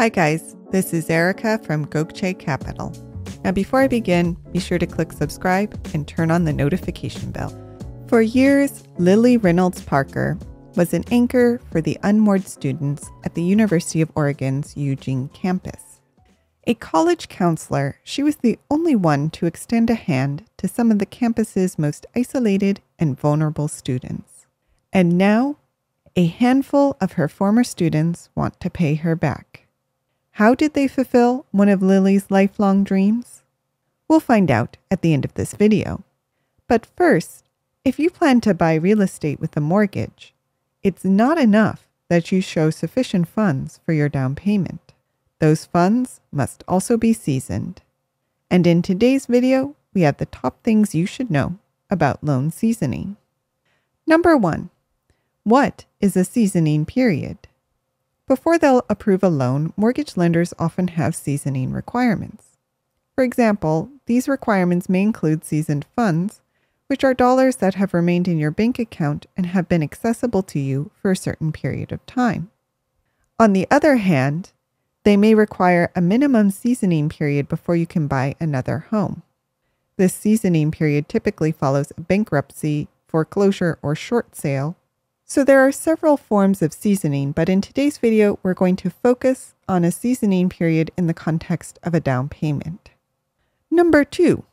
Hi, guys. This is Erica from Gokce Capital. Now, before I begin, be sure to click subscribe and turn on the notification bell. For years, Lily Reynolds Parker was an anchor for the unmoored students at the University of Oregon's Eugene campus. A college counselor, she was the only one to extend a hand to some of the campus's most isolated and vulnerable students. And now, a handful of her former students want to pay her back. How did they fulfill one of Lily's lifelong dreams? We'll find out at the end of this video. But first, if you plan to buy real estate with a mortgage, it's not enough that you show sufficient funds for your down payment. Those funds must also be seasoned. And in today's video, we have the top things you should know about loan seasoning. Number one, what is a seasoning period? Before they'll approve a loan, mortgage lenders often have seasoning requirements. For example, these requirements may include seasoned funds, which are dollars that have remained in your bank account and have been accessible to you for a certain period of time. On the other hand, they may require a minimum seasoning period before you can buy another home. This seasoning period typically follows a bankruptcy, foreclosure, or short sale, so there are several forms of seasoning, but in today's video, we're going to focus on a seasoning period in the context of a down payment. Number two,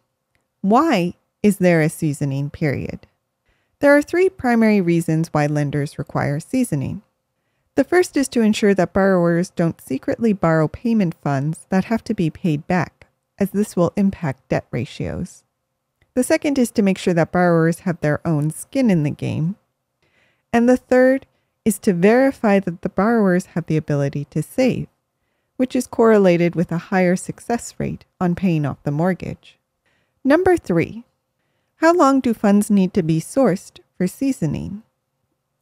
why is there a seasoning period? There are three primary reasons why lenders require seasoning. The first is to ensure that borrowers don't secretly borrow payment funds that have to be paid back, as this will impact debt ratios. The second is to make sure that borrowers have their own skin in the game, and the third is to verify that the borrowers have the ability to save, which is correlated with a higher success rate on paying off the mortgage. Number three, how long do funds need to be sourced for seasoning?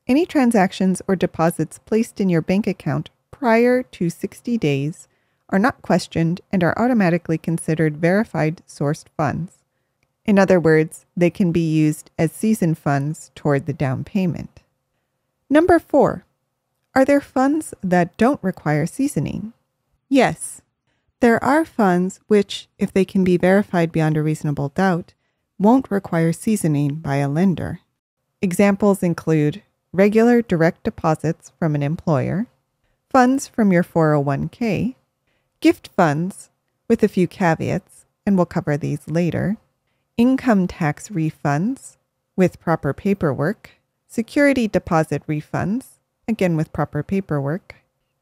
Any transactions or deposits placed in your bank account prior to 60 days are not questioned and are automatically considered verified sourced funds. In other words, they can be used as season funds toward the down payment. Number four, are there funds that don't require seasoning? Yes, there are funds which, if they can be verified beyond a reasonable doubt, won't require seasoning by a lender. Examples include regular direct deposits from an employer, funds from your 401k, gift funds, with a few caveats, and we'll cover these later, income tax refunds with proper paperwork, security deposit refunds, again with proper paperwork,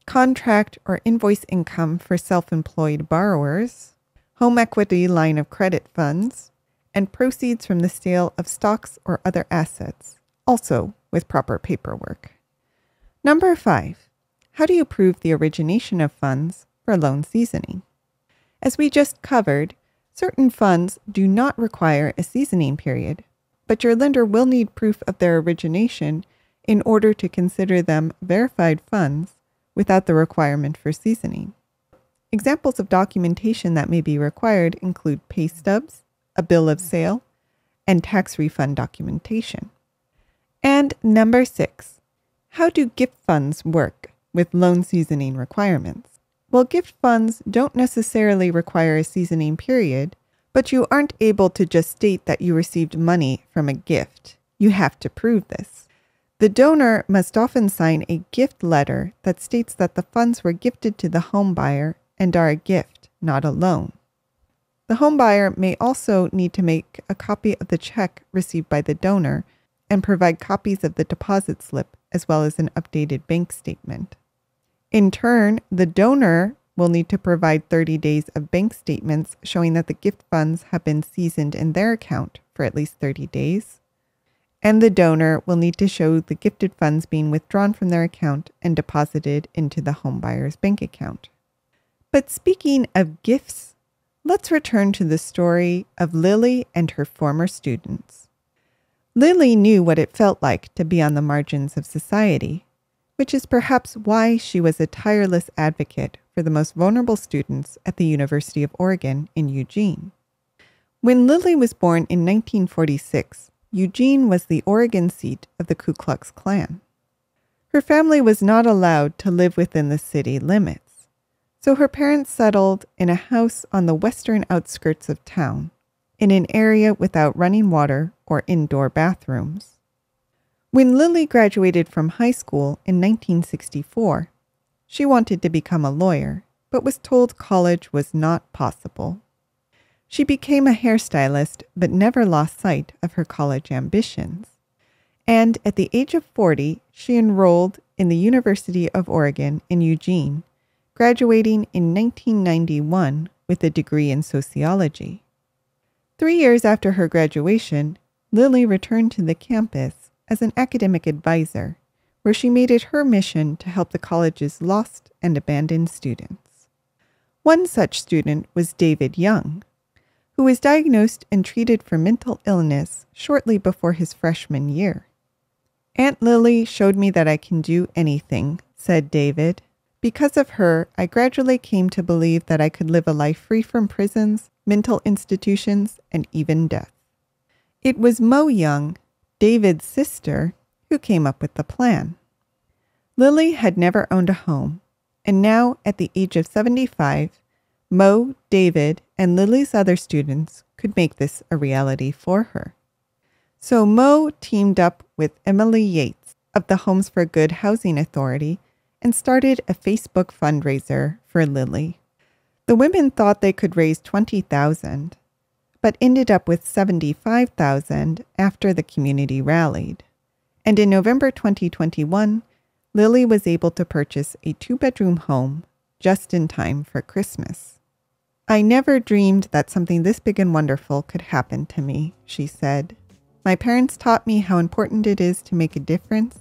contract or invoice income for self employed borrowers, home equity line of credit funds, and proceeds from the sale of stocks or other assets, also with proper paperwork. Number five, how do you prove the origination of funds for loan seasoning? As we just covered, certain funds do not require a seasoning period, but your lender will need proof of their origination in order to consider them verified funds without the requirement for seasoning. Examples of documentation that may be required include pay stubs, a bill of sale, and tax refund documentation. And number six, how do gift funds work with loan seasoning requirements? Well, gift funds don't necessarily require a seasoning period, but you aren't able to just state that you received money from a gift. You have to prove this. The donor must often sign a gift letter that states that the funds were gifted to the homebuyer and are a gift, not a loan. The homebuyer may also need to make a copy of the check received by the donor and provide copies of the deposit slip as well as an updated bank statement. In turn, the donor will need to provide 30 days of bank statements showing that the gift funds have been seasoned in their account for at least 30 days. And the donor will need to show the gifted funds being withdrawn from their account and deposited into the homebuyer's bank account. But speaking of gifts, let's return to the story of Lily and her former students. Lily knew what it felt like to be on the margins of society, which is perhaps why she was a tireless advocate for the most vulnerable students at the University of Oregon in Eugene. When Lily was born in 1946, Eugene was the Oregon seat of the Ku Klux Klan. Her family was not allowed to live within the city limits, So her parents settled in a house on the western outskirts of town, in an area without running water or indoor bathrooms. When Lily graduated from high school in 1964, she wanted to become a lawyer, but was told college was not possible. She became a hairstylist, but never lost sight of her college ambitions. And at the age of 40, she enrolled in the University of Oregon in Eugene, graduating in 1991 with a degree in sociology. Three years after her graduation, Lily returned to the campus as an academic advisor, where she made it her mission to help the college's lost and abandoned students. One such student was David Young, who was diagnosed and treated for mental illness shortly before his freshman year. Aunt Lily showed me that I can do anything, said David. Because of her, I gradually came to believe that I could live a life free from prisons, mental institutions, and even death. It was Mo Young David's sister, who came up with the plan. Lily had never owned a home, and now, at the age of 75, Mo, David, and Lily's other students could make this a reality for her. So Mo teamed up with Emily Yates of the Homes for Good Housing Authority and started a Facebook fundraiser for Lily. The women thought they could raise 20,000, but ended up with 75,000 after the community rallied. And in November 2021, Lily was able to purchase a two bedroom home just in time for Christmas. I never dreamed that something this big and wonderful could happen to me, she said. My parents taught me how important it is to make a difference,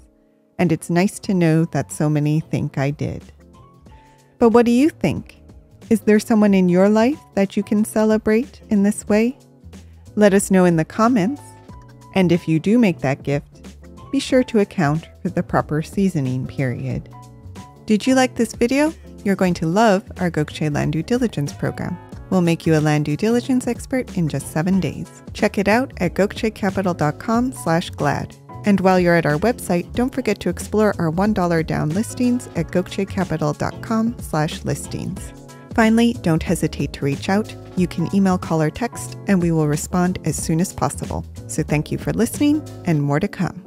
and it's nice to know that so many think I did. But what do you think? Is there someone in your life that you can celebrate in this way? Let us know in the comments. And if you do make that gift, be sure to account for the proper seasoning period. Did you like this video? You're going to love our Gokce Land Due Diligence program. We'll make you a land due diligence expert in just seven days. Check it out at gokcecapital.com slash glad. And while you're at our website, don't forget to explore our $1 down listings at gokcecapital.com slash listings. Finally, don't hesitate to reach out. You can email, call, or text, and we will respond as soon as possible. So thank you for listening, and more to come.